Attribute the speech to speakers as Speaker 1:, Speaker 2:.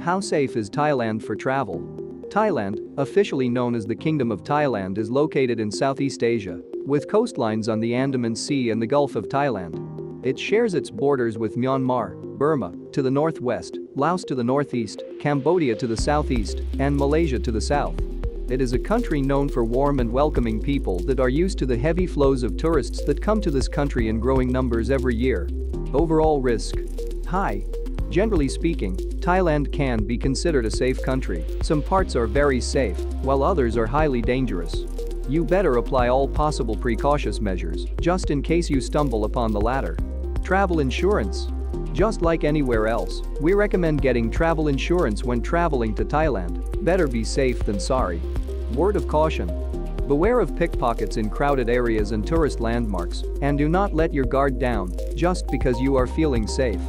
Speaker 1: How safe is Thailand for travel? Thailand, officially known as the Kingdom of Thailand is located in Southeast Asia, with coastlines on the Andaman Sea and the Gulf of Thailand. It shares its borders with Myanmar, Burma, to the northwest, Laos to the northeast, Cambodia to the southeast, and Malaysia to the south. It is a country known for warm and welcoming people that are used to the heavy flows of tourists that come to this country in growing numbers every year. Overall risk. High. Generally speaking, Thailand can be considered a safe country, some parts are very safe, while others are highly dangerous. You better apply all possible precautious measures, just in case you stumble upon the latter. Travel insurance. Just like anywhere else, we recommend getting travel insurance when traveling to Thailand, better be safe than sorry. Word of caution. Beware of pickpockets in crowded areas and tourist landmarks, and do not let your guard down just because you are feeling safe.